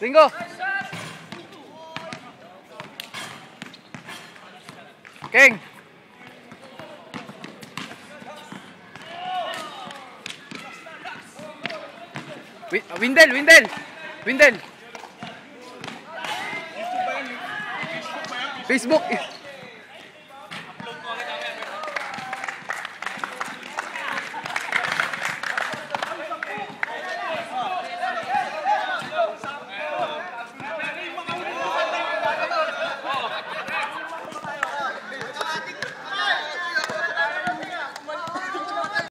Ringo. King. Wi- uh, Windel, Windel. Windel. Facebook.